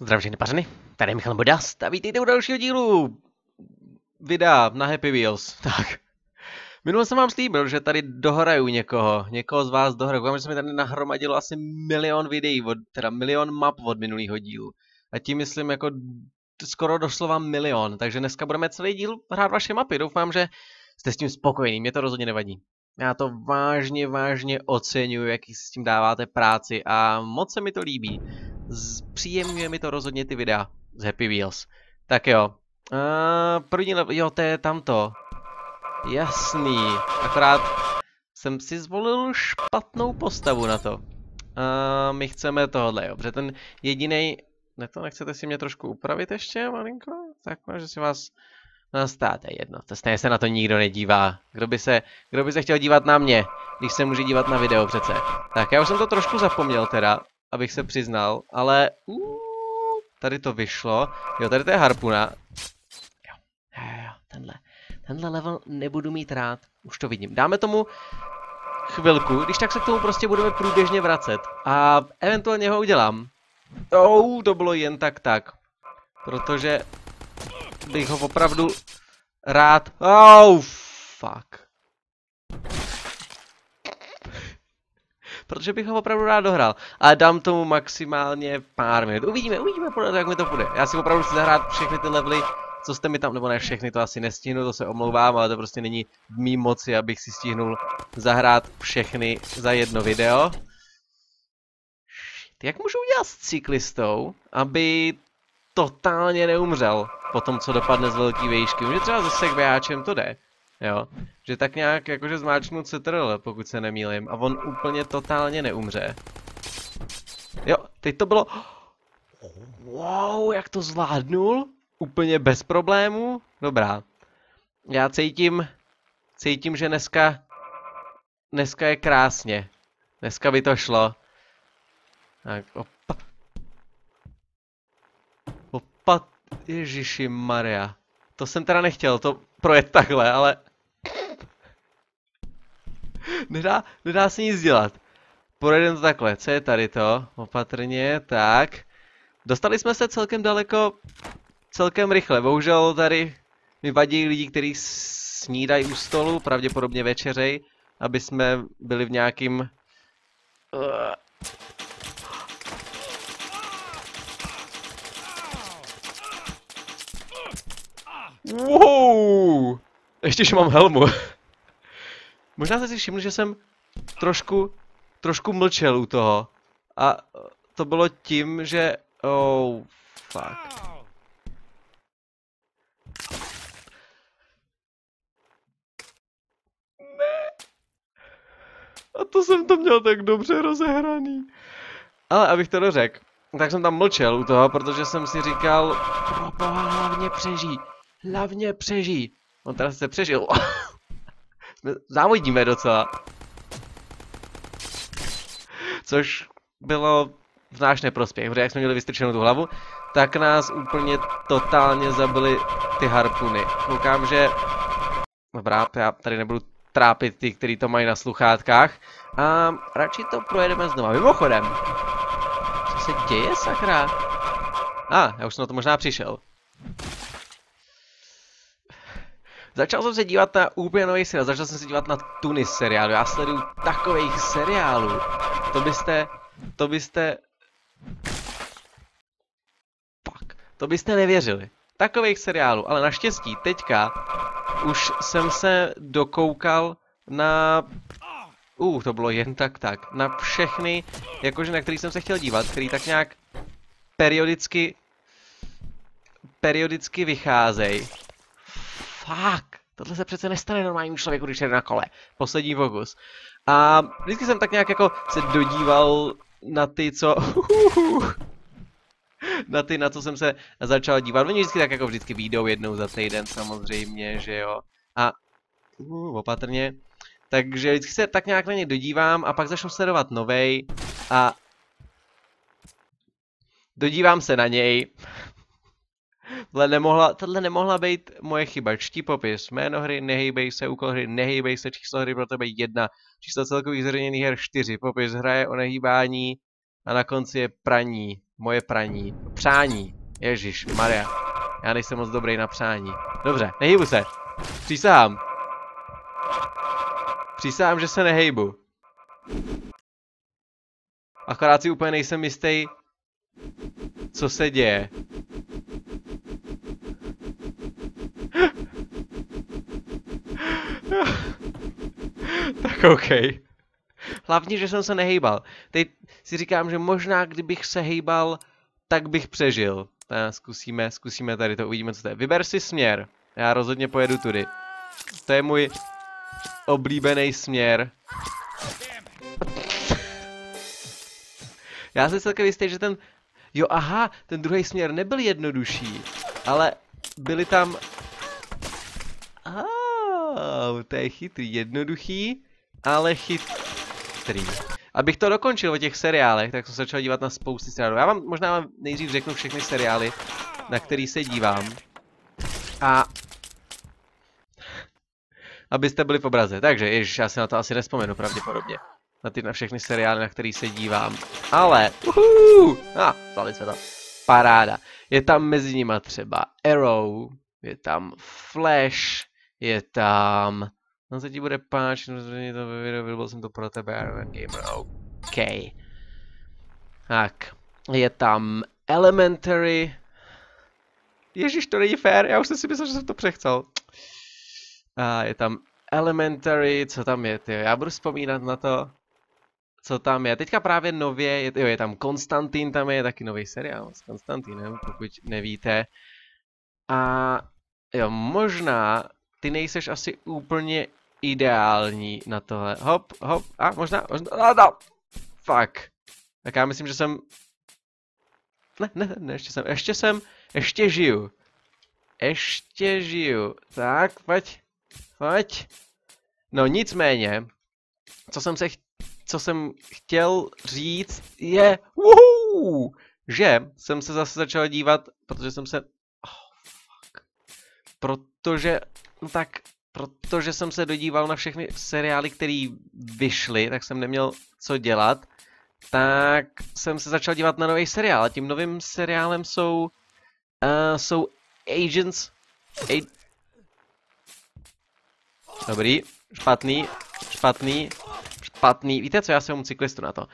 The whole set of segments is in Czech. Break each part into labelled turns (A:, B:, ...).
A: Zdravím všechny pařeny, tady je Michal Bodast a vítejte u dalšího dílu videa na Happy Wheels. Tak, minule jsem vám slíbil, že tady dohraju někoho, někoho z vás dohraju. Koukám, že se mi tady nahromadilo asi milion videí, od, teda milion map od minulého dílu. A tím myslím jako skoro doslova milion, takže dneska budeme celý díl hrát vaše mapy. Doufám, že jste s tím spokojení, mě to rozhodně nevadí. Já to vážně, vážně oceňuji, jaký si s tím dáváte práci a moc se mi to líbí. Příjemňuje mi to rozhodně ty videa z Happy Wheels. Tak jo. Uh, první level, jo, to je tamto. Jasný. Akorát jsem si zvolil špatnou postavu na to. Uh, my chceme tohle, jo, protože ten jediný. Ne to, nechcete si mě trošku upravit ještě, malinko? Tak, že si vás No státe jedno, to stejně se na to nikdo nedívá. Kdo by se, kdo by se chtěl dívat na mě, když se může dívat na video přece. Tak já už jsem to trošku zapomněl teda, abych se přiznal, ale tady to vyšlo. Jo, tady to je harpuna. Jo, jo, jo, tenhle. Tenhle level nebudu mít rád. Už to vidím. Dáme tomu chvilku, když tak se k tomu prostě budeme průběžně vracet. A eventuálně ho udělám. Oh, to bylo jen tak tak. Protože bych ho opravdu rád... Oh, fuck. Protože bych ho opravdu rád dohrál. A dám tomu maximálně pár minut. Uvidíme, uvidíme, jak mi to bude. Já si opravdu chci zahrát všechny ty levely, co jste mi tam, nebo ne všechny, to asi nestihnu, to se omlouvám, ale to prostě není v mý moci, abych si stihnul zahrát všechny za jedno video. Jak můžu udělat s cyklistou, aby totálně neumřel po tom, co dopadne z velký výšky. Může třeba se sekvejáčem to jde. Jo. Že tak nějak jakože zmáčknu CTRL, pokud se nemýlim. A on úplně totálně neumře. Jo, teď to bylo... Wow, jak to zvládnul? Úplně bez problémů? Dobrá. Já cítím... Cítím, že dneska... Dneska je krásně. Dneska by to šlo. Tak, opa. Opa, Ježiši Maria. To jsem teda nechtěl to projet takhle, ale... Nedá, nedá se nic dělat. Projedeme to takhle. Co je tady to? Opatrně, tak. Dostali jsme se celkem daleko, celkem rychle. Bohužel tady mi vadí lidi, kteří snídají u stolu, pravděpodobně večeřej, aby jsme byli v nějakým... Uh, Wow! Ještě, že mám helmu. Možná jste si všimli, že jsem trošku, trošku mlčel u toho. A to bylo tím, že... Oh, fuck. Ne. A to jsem to měl tak dobře rozehraný. Ale abych to dořekl, tak jsem tam mlčel u toho, protože jsem si říkal, pro hlavně přežít hlavně přežij. On teda se přežil. Závodíme docela. Což bylo v náš neprospěch, protože jak jsme měli vystrčenou tu hlavu, tak nás úplně totálně zabili ty harpuny. Koukám, že... Dobrá, já tady nebudu trápit ty, kteří to mají na sluchátkách. A radši to projedeme znova. Mimochodem, co se děje, sakra? A, ah, já už jsem na to možná přišel. Začal jsem se dívat na úplně nový seriál, začal jsem se dívat na Tunis seriálu, já sleduju takových seriálů, to byste, to byste, fuck, to byste nevěřili. Takových seriálů, ale naštěstí teďka už jsem se dokoukal na Uh, to bylo jen tak tak. Na všechny, jakože na který jsem se chtěl dívat, který tak nějak periodicky periodicky vycházejí. Fuck, tohle se přece nestane normálnímu člověku, když jde na kole. Poslední pokus. A vždycky jsem tak nějak jako se dodíval na ty, co... na ty, na co jsem se začal dívat. Oni vždycky tak jako vždycky výjdou jednou za týden samozřejmě, že jo. A uh, opatrně. Takže vždycky se tak nějak na ně dodívám a pak začnu sledovat novej a dodívám se na něj Tohle nemohla, tohle nemohla být moje chyba. Čtí popis. Jméno hry, nehejbej se, úkol hry, nehejbej se, číslo hry pro tebe jedna, číslo celkových zraněných her čtyři, popis hraje o nehýbání a na konci je praní. Moje praní. Přání. Ježíš, Maria. Já nejsem moc dobrý na přání. Dobře, nehýbu se. Přísahám. Přísahám, že se nehejbu. Akorát si úplně nejsem jistý, co se děje. tak OK. Hlavně, že jsem se nehejbal. Teď si říkám, že možná kdybych se hejbal, tak bych přežil. Zkusíme, zkusíme tady to, uvidíme, co to je. Vyber si směr. Já rozhodně pojedu tudy. To je můj oblíbený směr. Já jsem celkem jistý, že ten... Jo, aha, ten druhý směr nebyl jednodušší, ale byly tam... Oh, to je chytrý, jednoduchý, ale chytrý. Abych to dokončil o těch seriálech, tak jsem se začal dívat na spousty seriálů. Já vám možná vám nejdřív řeknu všechny seriály, na který se dívám. A abyste byli v obraze. Takže, ježiš, já si na to asi nespomenu pravděpodobně. Na ty na všechny seriály, na který se dívám. Ale, uhu, a, ah, vzali jsme to. Paráda. Je tam mezi nimi třeba Arrow, je tam Flash, je tam... No se ti bude páčit, no to vybil jsem to pro tebe, Gamer, OK. Tak, je tam Elementary. Ježíš, to není fér, já už jsem si myslel, že jsem to přechcel. A je tam Elementary, co tam je, tyjo, já budu vzpomínat na to, co tam je. Teďka právě nově, je, jo, je tam Konstantin, tam je taky nový seriál s Konstantinem, pokud nevíte. A jo, možná ty nejseš asi úplně ideální na tohle. Hop, hop, a možná, možná, a no, fuck. Tak já myslím, že jsem, ne, ne, ne, ještě jsem, ještě jsem, ještě žiju. Ještě žiju. Tak, pojď, pojď. No nicméně, co jsem se, co jsem chtěl říct je, uhu, že jsem se zase začal dívat, protože jsem se, oh, fuck. protože, no tak, protože jsem se dodíval na všechny seriály, které vyšly, tak jsem neměl co dělat, tak jsem se začal dívat na nový seriál. A tím novým seriálem jsou, uh, jsou Agents, a... Dobrý, špatný, špatný, špatný. Víte co, já jsem cyklistu na to. Uh,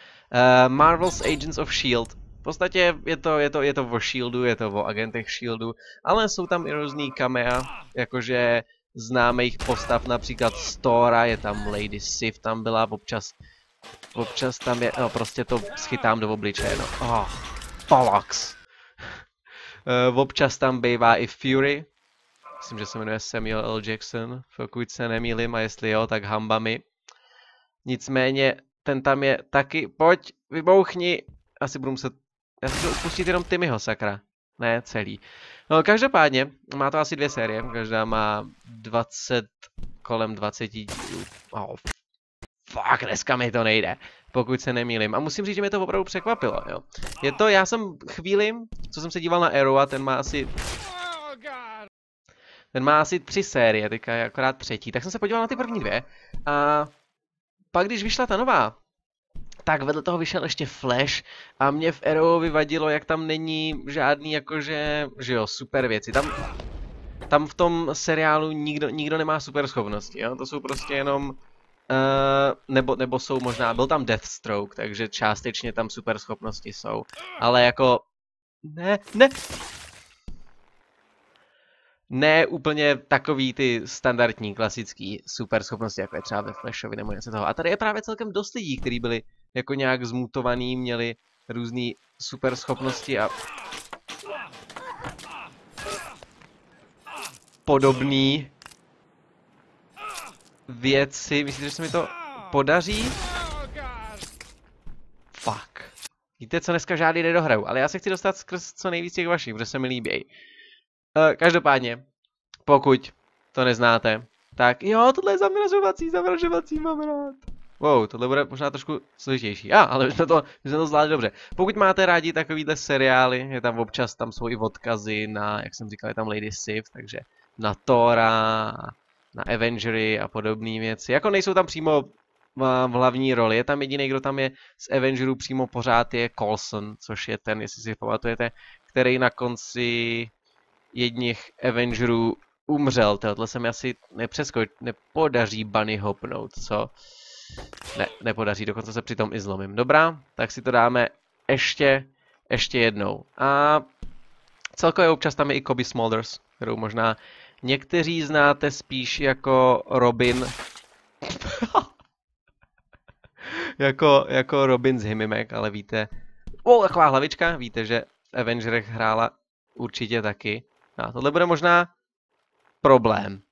A: Marvel's Agents of S.H.I.E.L.D. V podstatě je to, je, to, je to o S.H.I.E.L.D.u, je to o agentech S.H.I.E.L.D.u, ale jsou tam i různý kamea, jakože známých postav, například Stora, je tam Lady Sif, tam byla občas, občas tam je, no prostě to schytám do obličeje, no. Oh, Palax. Uh, občas tam bývá i Fury, myslím, že se jmenuje Samuel L. Jackson, pokud se nemýlim, a jestli jo, tak hambami. Nicméně, ten tam je taky, pojď, vybouchni, asi budu muset, já si pustit jenom Timmyho, sakra. Ne, celý. No, každopádně, má to asi dvě série, každá má 20, kolem 20 dílů. Oh, fuck, dneska mi to nejde, pokud se nemýlim. A musím říct, že mě to opravdu překvapilo, jo. Je to, já jsem chvíli, co jsem se díval na Arrow a ten má asi... Ten má asi tři série, teďka je akorát třetí, tak jsem se podíval na ty první dvě. A pak když vyšla ta nová, tak vedle toho vyšel ještě Flash a mě v Arrow vyvadilo, jak tam není žádný jakože, že jo, super věci. Tam, tam v tom seriálu nikdo, nikdo nemá super schopnosti, jo? to jsou prostě jenom, uh, nebo, nebo jsou možná, byl tam Deathstroke, takže částečně tam super schopnosti jsou, ale jako, ne, ne, ne úplně takový ty standardní, klasický super schopnosti, jako je třeba ve Flashovi nebo něco toho. A tady je právě celkem dost lidí, kteří byli jako nějak zmutovaný, měli různé super schopnosti a podobný věci. Myslíte, že se mi to podaří? Fuck. Víte, co dneska žádný nedohraju, ale já se chci dostat skrz co nejvíc těch vašich, protože se mi líbí. Uh, každopádně, pokud to neznáte, tak jo, tohle je zamražovací, zamražovací mám rád. Wow, tohle bude možná trošku složitější. A, ah, ale my jsme, to, my jsme to zvládli dobře. Pokud máte rádi takovýhle seriály, je tam občas, tam jsou i odkazy na, jak jsem říkal, je tam Lady Sif, takže na Thora, na Avengery a podobné věci. Jako nejsou tam přímo v hlavní roli. Je tam jediný, kdo tam je z Avengerů přímo pořád je Coulson, což je ten, jestli si pamatujete, který na konci jedních Avengerů umřel. Tohle se mi asi nepřeskoč, nepodaří Bunny hopnout, co? Ne, nepodaří, dokonce se přitom i zlomím. Dobrá, tak si to dáme ještě, ještě jednou. A celkově občas tam je i Kobe Smulders, kterou možná někteří znáte spíš jako Robin. jako, jako Robin z Himimek, ale víte... O, taková hlavička, víte, že Avengerech hrála určitě taky. A tohle bude možná problém.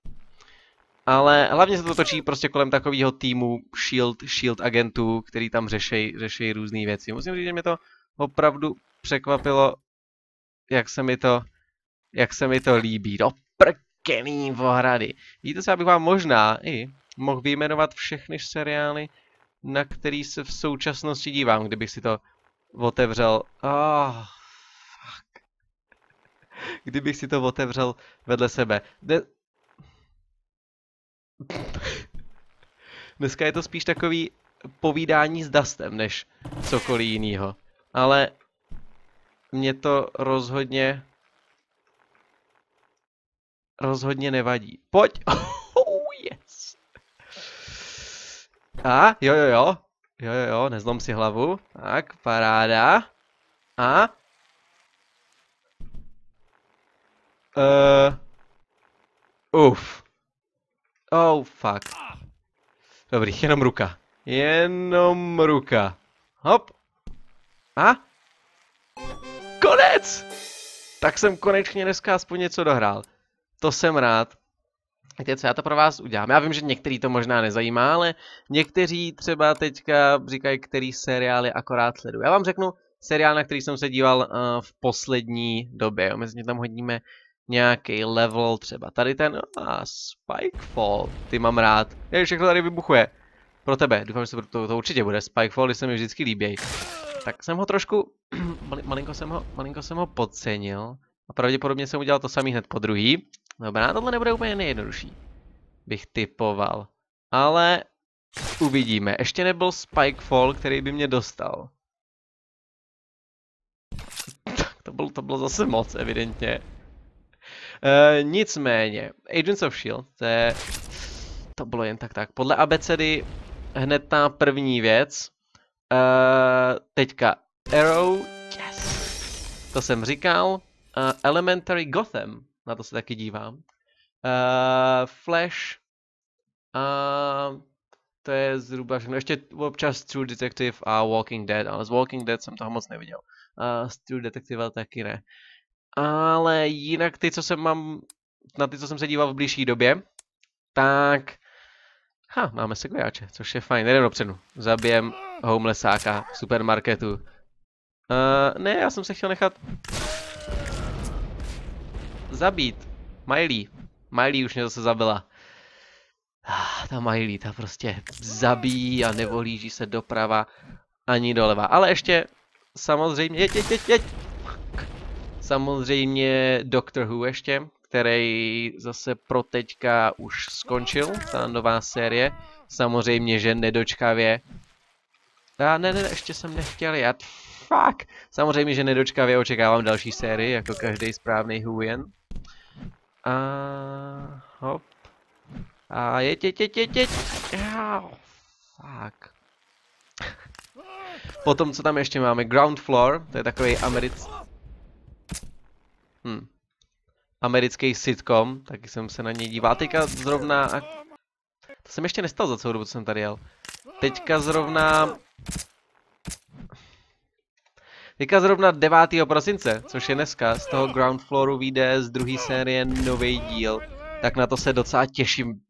A: Ale hlavně se to točí prostě kolem takového týmu Shield, Shield agentů, který tam řeší, řeší různé věci. Musím říct, že mě to opravdu překvapilo, jak se mi to, jak se mi to líbí. Do prkený ohrady. Víte co, abych vám možná i mohl vyjmenovat všechny seriály, na který se v současnosti dívám, kdybych si to otevřel. Oh. Kdybych si to otevřel vedle sebe. Dneska je to spíš takový povídání s Dustem, než cokoliv jiného. Ale mě to rozhodně rozhodně nevadí. Pojď! Oh, yes! A, jo, jo, jo. Jo, jo, jo, nezlom si hlavu. Tak, paráda. A? Uh, uf. Oh, fuck. Dobrý, jenom ruka. Jenom ruka. Hop. A? Konec! Tak jsem konečně dneska aspoň něco dohrál. To jsem rád. Víte co, já to pro vás udělám. Já vím, že některý to možná nezajímá, ale někteří třeba teďka říkají, který seriály akorát sledují. Já vám řeknu seriál, na který jsem se díval uh, v poslední době. Mezi tam hodíme nějaký level, třeba tady ten, a Spikefall, ty mám rád. Je, všechno tady vybuchuje. Pro tebe, doufám, že to, to, to určitě bude Spikefall, když se mi vždycky líbí. Tak jsem ho trošku, malinko jsem ho, malinko jsem ho podcenil. A pravděpodobně jsem udělal to samý hned po druhý. Dobrá, tohle nebude úplně nejjednodušší. Bych typoval. Ale uvidíme. Ještě nebyl Spikefall, který by mě dostal. to, bylo, to bylo zase moc, evidentně. Uh, nicméně, Agents of S.H.I.E.L.D. To, je, to bylo jen tak tak. Podle abecedy hned ta první věc. Uh, teďka Arrow, yes. To jsem říkal. Uh, Elementary Gotham, na to se taky dívám. Uh, Flash. Uh, to je zhruba všechno. Ještě občas True Detective a Walking Dead, ale z Walking Dead jsem toho moc neviděl. Uh, z True Detective taky ne. Ale jinak ty, co jsem mám, na ty, co jsem se díval v blížší době, tak... Ha, máme segwajáče, což je fajn. Jdem dopředu. Zabijem homelessáka v supermarketu. Uh, ne, já jsem se chtěl nechat zabít. Miley. Miley už mě zase zabila. Ah, ta Miley, ta prostě zabíjí a nevolíží se doprava ani doleva. Ale ještě samozřejmě, jeď, jeď, jeď, jeď samozřejmě Doctor Who ještě, který zase pro teďka už skončil, ta nová série. Samozřejmě, že nedočkavě. A ne, ne, ještě jsem nechtěl jet. Fuck. Samozřejmě, že nedočkavě očekávám další sérii, jako každý správný Whovian. A hop. A jeď, jeď, jeď, jeď, jeď. Fuck. Potom, co tam ještě máme? Ground Floor, to je takový americký Hmm. Americký sitcom, taky jsem se na něj díval. Teďka zrovna... To jsem ještě nestal za celou dobu, co jsem tady jel. Teďka zrovna... Teďka zrovna 9. prosince, což je dneska, z toho Ground Flooru vyjde z druhé série nový díl. Tak na to se docela těším.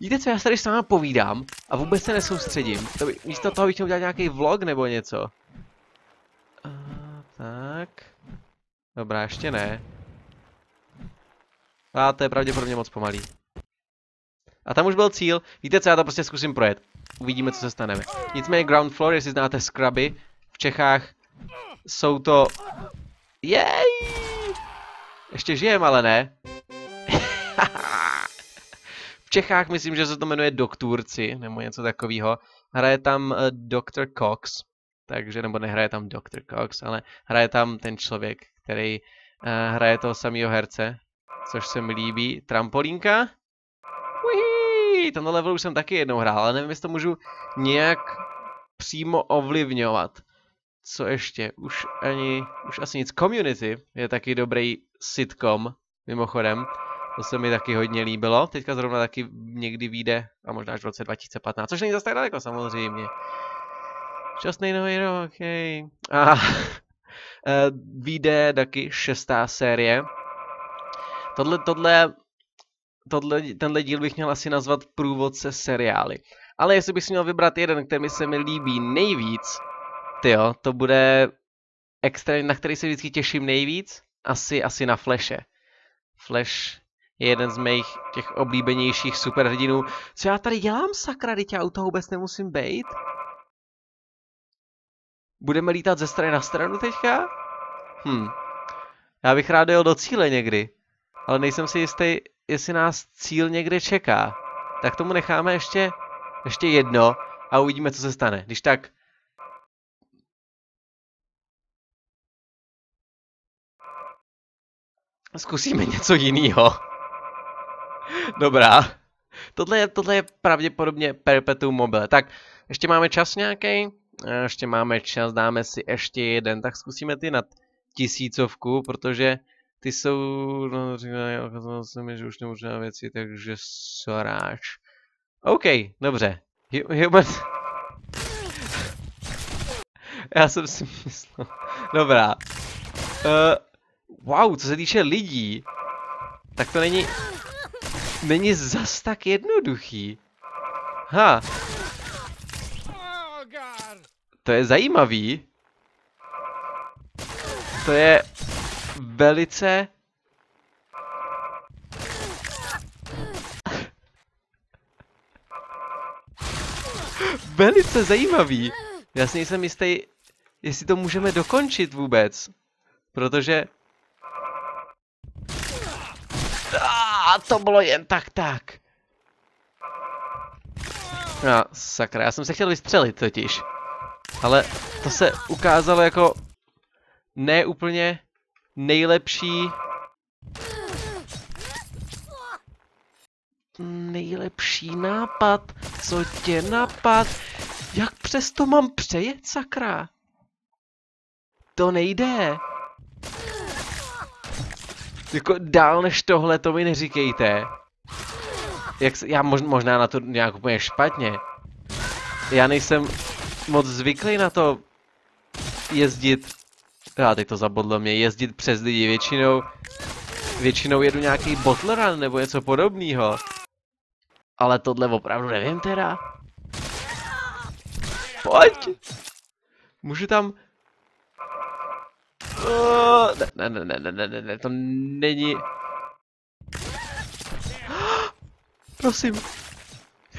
A: Víte co, já se tady s váma povídám a vůbec se nesoustředím. To by, místo toho bych chtěl udělat nějaký vlog nebo něco. A, tak. Dobrá, ještě ne. A to je pravděpodobně moc pomalý. A tam už byl cíl. Víte co, já to prostě zkusím projet. uvidíme, co se stane. Nicméně Ground Floor, jestli znáte Scrubby, v Čechách jsou to... Jej! Ještě žijem, ale ne. v Čechách myslím, že se to jmenuje Doktorci, nebo něco takového. Hraje tam uh, Dr. Cox, takže, nebo nehraje tam Dr. Cox, ale hraje tam ten člověk, který uh, hraje toho samého herce, což se mi líbí. Trampolínka. Uhi, tenhle level už jsem taky jednou hrál, ale nevím, jestli to můžu nějak přímo ovlivňovat. Co ještě? Už ani, už asi nic. Community je taky dobrý sitcom, mimochodem. To se mi taky hodně líbilo. Teďka zrovna taky někdy vyjde, a možná až v roce 2015, což není zase tak daleko samozřejmě. Šťastný nový rok, hej. A eh, vyjde taky šestá série. Tohle, tohle, tohle, tenhle díl bych měl asi nazvat průvodce seriály. Ale jestli bych si měl vybrat jeden, který se mi líbí nejvíc, tyjo, to bude extrém, na který se vždycky těším nejvíc, asi, asi na Flashe. Flash je jeden z mých těch oblíbenějších superhrdinů. Co já tady dělám, sakra, teď já u toho vůbec nemusím bejt? Budeme lítat ze strany na stranu teďka? Hm. Já bych rád jel do cíle někdy. Ale nejsem si jistý, jestli nás cíl někde čeká. Tak tomu necháme ještě, ještě jedno a uvidíme, co se stane. Když tak... Zkusíme něco jiného. Dobrá. Tohle je, tohle je pravděpodobně Perpetuum mobile. Tak, ještě máme čas nějaký? Ještě máme čas, dáme si ještě jeden, tak zkusíme ty nad tisícovku, protože ty jsou, no, říkám, se mi, že už nemožná věci, takže soráč. OK, dobře. Human... Já jsem si myslel. Dobrá. Uh, wow, co se týče lidí, tak to není... Není zas tak jednoduchý. Ha. To je zajímavý. To je velice... velice zajímavý. Já si nejsem jistý, jestli to můžeme dokončit vůbec. Protože... A to bylo jen tak tak. No, sakra, já jsem se chtěl vystřelit totiž. Ale to se ukázalo jako neúplně nejlepší... Nejlepší nápad, co tě napad? Jak přesto mám přejet, sakra? To nejde. Jako dál než tohle to mi neříkejte. Jak, já mož, možná na to nějak úplně špatně. Já nejsem moc zvyklý na to jezdit já teď to zabodlo mě, jezdit přes lidi většinou, většinou jedu nějaký bottler nebo něco podobného. Ale tohle opravdu nevím teda. Pojď! Můžu tam... Oh, ne, ne, ne, ne, ne, ne, ne, to není... Prosím.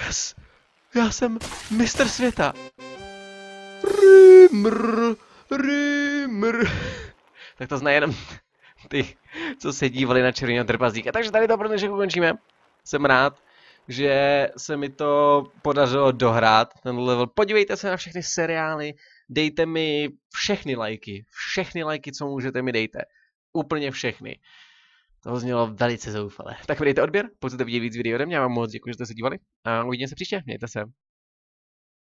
A: Yes. Já jsem mistr světa. Rymr, rymr. Tak to zná jenom ty, co se dívali na červeného trpazíka. Takže tady to pro dnešek ukončíme. Jsem rád, že se mi to podařilo dohrát, ten level. Podívejte se na všechny seriály, dejte mi všechny lajky, všechny lajky, co můžete mi dejte. Úplně všechny. To znělo velice zoufale. Tak dejte odběr, pokud chcete vidět víc videí ode mě, já vám moc děkuji, že jste se dívali a uvidíme se příště, mějte se.